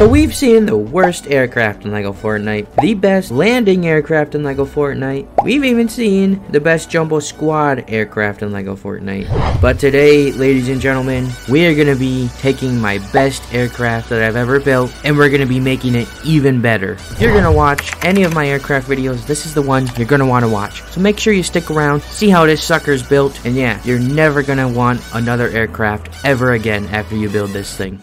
So we've seen the worst aircraft in LEGO Fortnite, the best landing aircraft in LEGO Fortnite, we've even seen the best Jumbo Squad aircraft in LEGO Fortnite. But today, ladies and gentlemen, we are going to be taking my best aircraft that I've ever built, and we're going to be making it even better. If you're going to watch any of my aircraft videos, this is the one you're going to want to watch. So make sure you stick around, see how this sucker's built, and yeah, you're never going to want another aircraft ever again after you build this thing.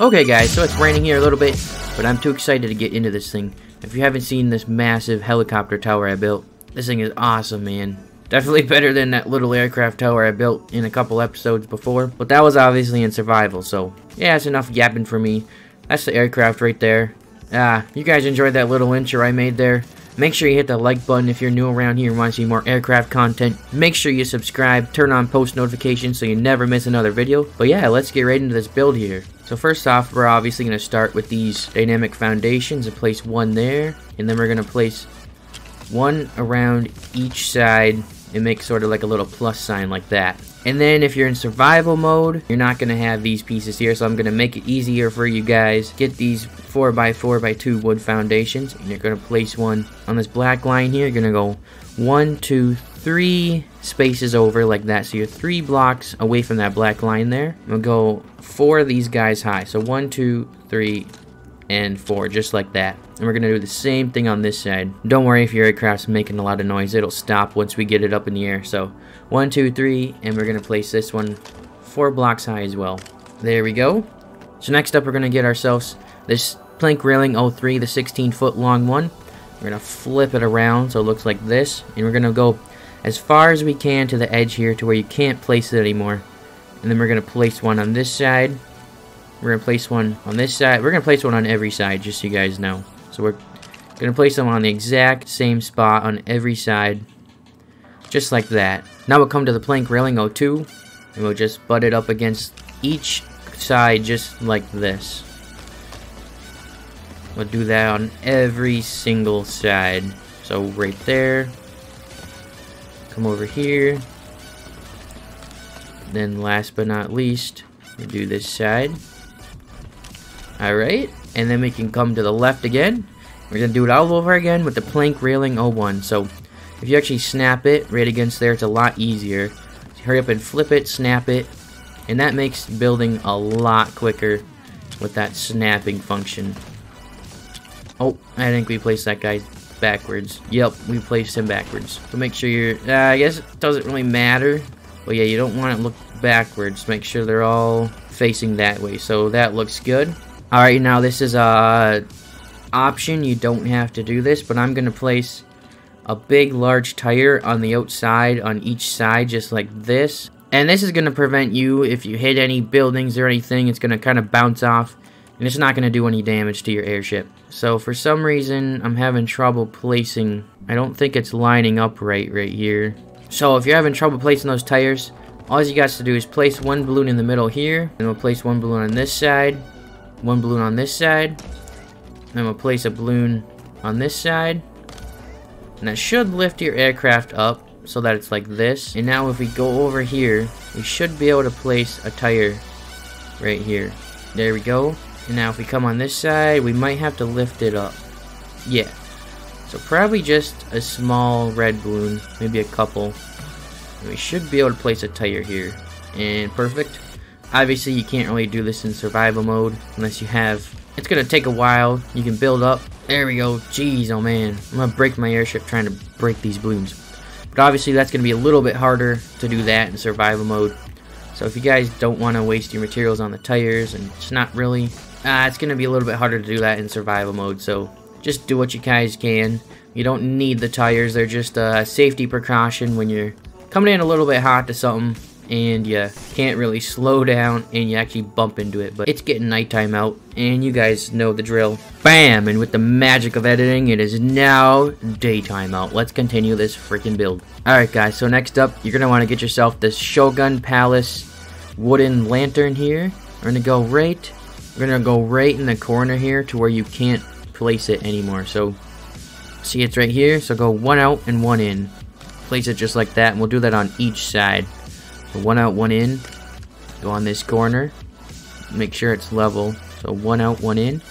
Okay guys, so it's raining here a little bit, but I'm too excited to get into this thing. If you haven't seen this massive helicopter tower I built, this thing is awesome, man. Definitely better than that little aircraft tower I built in a couple episodes before, but that was obviously in survival, so yeah, it's enough yapping for me. That's the aircraft right there. Ah, you guys enjoyed that little intro I made there. Make sure you hit the like button if you're new around here and want to see more aircraft content. Make sure you subscribe, turn on post notifications so you never miss another video. But yeah, let's get right into this build here. So first off, we're obviously going to start with these dynamic foundations and place one there. And then we're going to place one around each side and make sort of like a little plus sign like that. And then if you're in survival mode, you're not going to have these pieces here, so I'm going to make it easier for you guys. Get these 4x4x2 wood foundations, and you're going to place one on this black line here. You're going to go one, two, three spaces over like that. So you're three blocks away from that black line there. We'll go four of these guys high. So one, two, three, and four, just like that. And we're going to do the same thing on this side. Don't worry if your aircraft's making a lot of noise. It'll stop once we get it up in the air. So one, two, three, and we're going to place this one four blocks high as well. There we go. So next up, we're going to get ourselves this plank railing 03, the 16 foot long one. We're going to flip it around so it looks like this. And we're going to go as far as we can to the edge here to where you can't place it anymore. And then we're going to place one on this side we're going to place one on this side. We're going to place one on every side, just so you guys know. So we're going to place them on the exact same spot on every side. Just like that. Now we'll come to the plank railing 02. And we'll just butt it up against each side just like this. We'll do that on every single side. So right there. Come over here. Then last but not least, we do this side. Alright, and then we can come to the left again. We're to do it all over again with the plank railing 01. So, if you actually snap it right against there, it's a lot easier. So hurry up and flip it, snap it, and that makes building a lot quicker with that snapping function. Oh, I think we placed that guy backwards. Yep, we placed him backwards. So make sure you're, uh, I guess it doesn't really matter. But yeah, you don't want it look backwards. Make sure they're all facing that way. So that looks good. Alright, now this is a option. You don't have to do this, but I'm going to place a big, large tire on the outside on each side, just like this. And this is going to prevent you, if you hit any buildings or anything, it's going to kind of bounce off. And it's not going to do any damage to your airship. So for some reason, I'm having trouble placing... I don't think it's lining up right right here. So if you're having trouble placing those tires, all you got to do is place one balloon in the middle here. And we'll place one balloon on this side one balloon on this side. and we'll place a balloon on this side. And that should lift your aircraft up so that it's like this. And now if we go over here, we should be able to place a tire right here. There we go. Now if we come on this side, we might have to lift it up. Yeah. So probably just a small red balloon, maybe a couple. And we should be able to place a tire here. And perfect. Obviously, you can't really do this in survival mode unless you have... It's going to take a while. You can build up. There we go. Jeez, oh man. I'm to break my airship trying to break these balloons. But obviously, that's going to be a little bit harder to do that in survival mode. So if you guys don't want to waste your materials on the tires, and it's not really... Uh, it's going to be a little bit harder to do that in survival mode, so just do what you guys can. You don't need the tires. They're just a safety precaution when you're coming in a little bit hot to something and you can't really slow down and you actually bump into it but it's getting nighttime out and you guys know the drill bam and with the magic of editing it is now daytime out let's continue this freaking build alright guys so next up you're gonna want to get yourself this shogun palace wooden lantern here we're gonna go right we're gonna go right in the corner here to where you can't place it anymore. So see it's right here. So go one out and one in. Place it just like that, and we'll do that on each side. So one out, one in. Go on this corner. Make sure it's level. So one out, one in.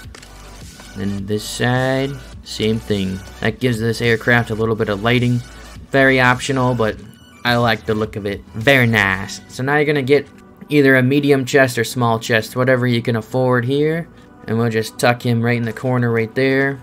And this side, same thing. That gives this aircraft a little bit of lighting. Very optional, but I like the look of it. Very nice. So now you're to get either a medium chest or small chest, whatever you can afford here. And we'll just tuck him right in the corner right there.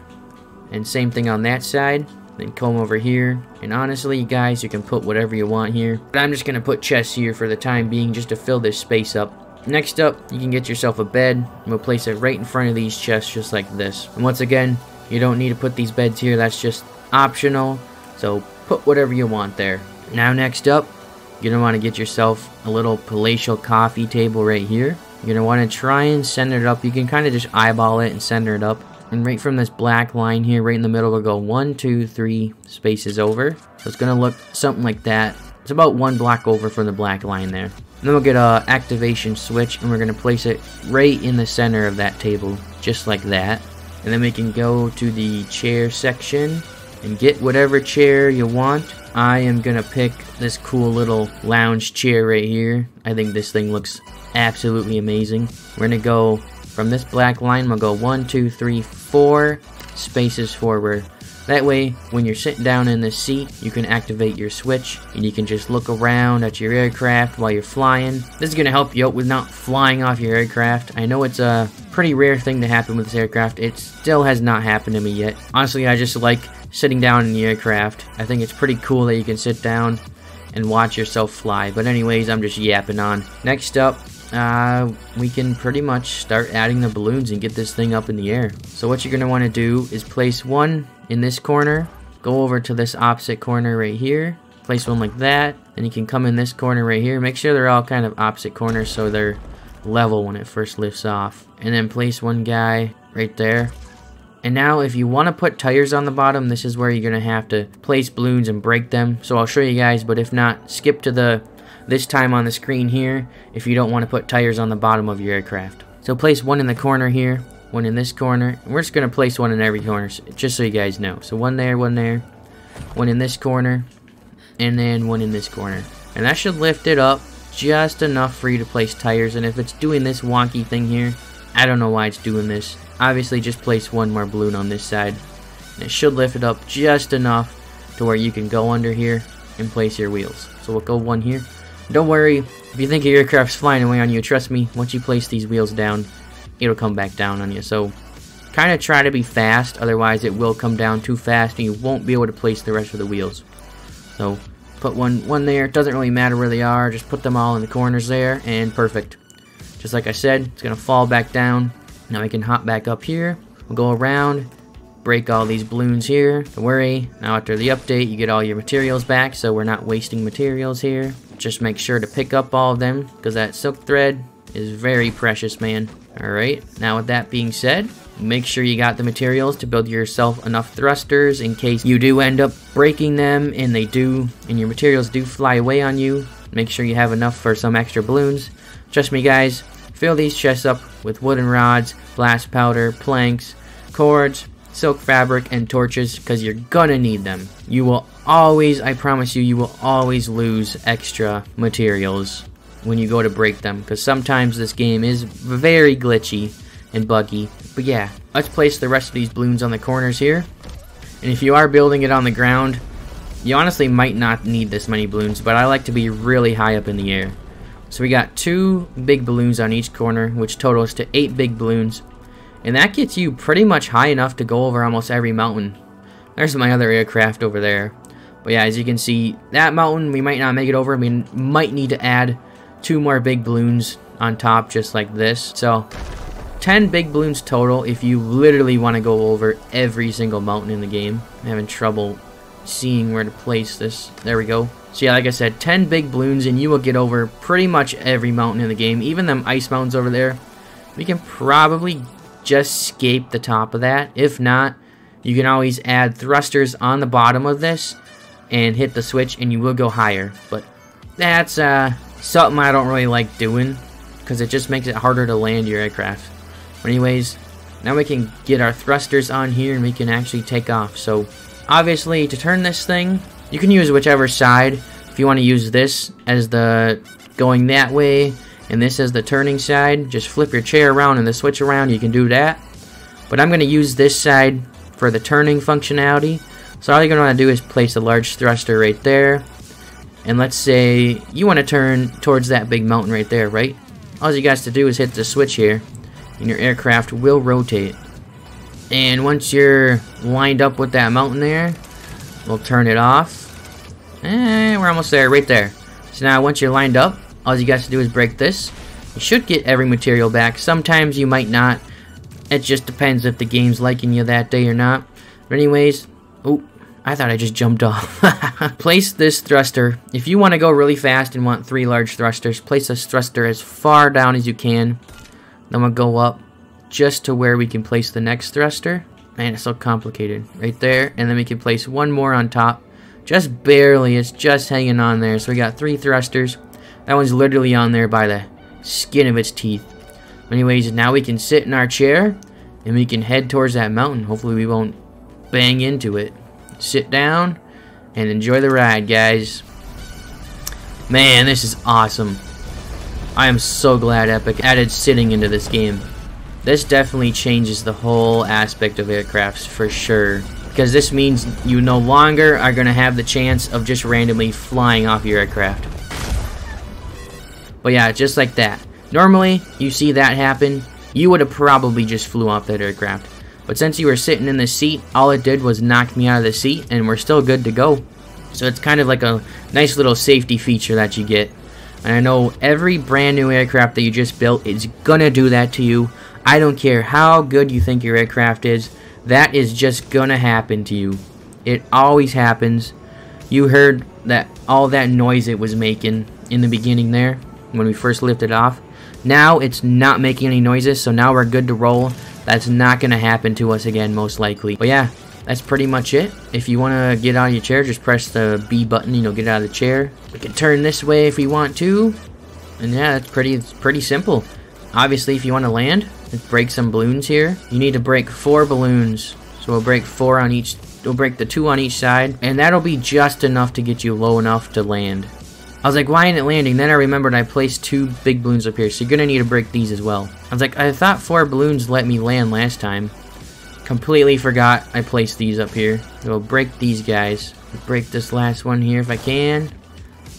And same thing on that side. Then come over here. And honestly, guys, you can put whatever you want here. But I'm just going to put chests here for the time being just to fill this space up. Next up, you can get yourself a bed. And we'll place it right in front of these chests just like this. And once again, you don't need to put these beds here. That's just optional. So put whatever you want there. Now next up, you're going to want to get yourself a little palatial coffee table right here. You're going to want to try and center it up. You can kind of just eyeball it and center it up. And right from this black line here, right in the middle, we'll go one, two, three spaces over. So it's going to look something like that. It's about one block over from the black line there. And then we'll get a activation switch and we're going to place it right in the center of that table, just like that. And then we can go to the chair section and get whatever chair you want. I am to pick this cool little lounge chair right here. I think this thing looks absolutely amazing. We're to go from this black line, we'll go one, two, three, four spaces forward. That way, when you're sitting down in the seat, you can activate your switch and you can just look around at your aircraft while you're flying. This is going to help you out with not flying off your aircraft. I know it's a pretty rare thing to happen with this aircraft. It still has not happened to me yet. Honestly, I just like sitting down in the aircraft. I think it's pretty cool that you can sit down and watch yourself fly. But anyways, I'm just yapping on. Next up, uh, we can pretty much start adding the balloons and get this thing up in the air. So what you're going to want to do is place one in this corner, go over to this opposite corner right here, place one like that, and you can come in this corner right here. Make sure they're all kind of opposite corners so they're level when it first lifts off. And then place one guy right there. And now if you want to put tires on the bottom, this is where you're going to have to place balloons and break them. So I'll show you guys, but if not, skip to the this time on the screen here if you don't want to put tires on the bottom of your aircraft. So place one in the corner here, one in this corner. We're just going to place one in every corner, just so you guys know. So one there, one there, one in this corner, and then one in this corner. And that should lift it up just enough for you to place tires. And if it's doing this wonky thing here, I don't know why it's doing this. Obviously, just place one more balloon on this side. And it should lift it up just enough to where you can go under here and place your wheels. So we'll go one here. Don't worry, if you think your aircraft's flying away on you, trust me, once you place these wheels down, it'll come back down on you. So kind of try to be fast, otherwise it will come down too fast and you won't be able to place the rest of the wheels. So put one, one there, it doesn't really matter where they are, just put them all in the corners there, and perfect. Just like I said, it's going to fall back down. Now we can hop back up here, we'll go around, break all these balloons here. Don't worry, now after the update you get all your materials back, so we're not wasting materials here. Just make sure to pick up all of them, because that silk thread is very precious, man. Alright, now with that being said, make sure you got the materials to build yourself enough thrusters in case you do end up breaking them and they do, and your materials do fly away on you. Make sure you have enough for some extra balloons. Trust me guys, fill these chests up with wooden rods, blast powder, planks, cords, silk fabric, and torches because you're gonna need them. You will always, I promise you, you will always lose extra materials when you go to break them because sometimes this game is very glitchy and buggy. But yeah, let's place the rest of these balloons on the corners here. And if you are building it on the ground, you honestly might not need this many balloons, but I like to be really high up in the air. So we got two big balloons on each corner, which totals to eight big balloons. And that gets you pretty much high enough to go over almost every mountain. There's my other aircraft over there. But yeah, as you can see, that mountain, we might not make it over. We might need to add two more big balloons on top just like this. So 10 big balloons total if you literally want to go over every single mountain in the game. I'm having trouble seeing where to place this. There we go. So yeah, like I said, 10 big balloons and you will get over pretty much every mountain in the game. Even them ice mountains over there. We can probably just escape the top of that. If not, you can always add thrusters on the bottom of this and hit the switch and you will go higher. But that's uh, something I don't really like doing because it just makes it harder to land your aircraft. But anyways, now we can get our thrusters on here and we can actually take off. So, obviously, to turn this thing, you can use whichever side. If you want to use this as the going that way and this as the turning side, just flip your chair around and the switch around, you can do that. But I'm going to use this side for the turning functionality. So all you're going to want to do is place a large thruster right there. And let's say you want to turn towards that big mountain right there, right? All you guys to do is hit the switch here, and your aircraft will rotate. And once you're lined up with that mountain there, we'll turn it off. And we're almost there, right there. So now once you're lined up, all you guys to do is break this. You should get every material back. Sometimes you might not. It just depends if the game's liking you that day or not. But anyways, oh, I thought I just jumped off. place this thruster. If you want to go really fast and want three large thrusters, place this thruster as far down as you can. Then we'll go up just to where we can place the next thruster. Man, it's so complicated. Right there. And then we can place one more on top. Just barely. It's just hanging on there. So we got three thrusters. That one's literally on there by the skin of its teeth. Anyways, now we can sit in our chair and we can head towards that mountain. Hopefully we won't bang into it. Sit down and enjoy the ride, guys. Man, this is awesome. I am so glad Epic added sitting into this game. This definitely changes the whole aspect of aircrafts for sure. Because this means you no longer are going to have the chance of just randomly flying off your aircraft. But yeah, just like that. Normally, you see that happen, you would have probably just flew off that aircraft. But since you were sitting in the seat, all it did was knock me out of the seat, and we're still good to go. So it's kind of like a nice little safety feature that you get. And I know every brand new aircraft that you just built is gonna do that to you. I don't care how good you think your aircraft is, that is just gonna happen to you. It always happens. You heard that all that noise it was making in the beginning there when we first lifted off. Now it's not making any noises, so now we're good to roll. That's not going to happen to us again, most likely. But yeah, that's pretty much it. If you want to get out of your chair, just press the B button, you know, get out of the chair. We can turn this way if we want to. And yeah, that's pretty, it's pretty simple. Obviously, if you want to land, let's break some balloons here. You need to break four balloons. So we'll break four on each, we'll break the two on each side. And that'll be just enough to get you low enough to land. I was like, why isn't it landing? Then I remembered I placed two big balloons up here, so you're gonna need to break these as well. I was like, I thought four balloons let me land last time. Completely forgot I placed these up here. We'll break these guys. Break this last one here if I can.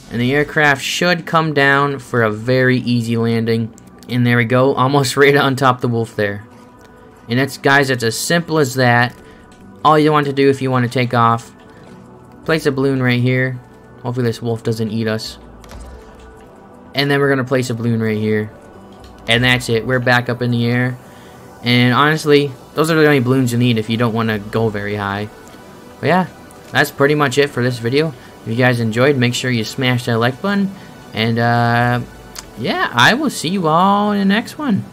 And the aircraft should come down for a very easy landing. And there we go, almost right on top the wolf there. And that's, guys, it's as simple as that. All you want to do if you want to take off, place a balloon right here. Hopefully this wolf doesn't eat us. And then we're going to place a balloon right here. And that's it. We're back up in the air. And honestly, those are the only balloons you need if you don't want to go very high. But yeah, that's pretty much it for this video. If you guys enjoyed, make sure you smash that like button. And uh, yeah, I will see you all in the next one.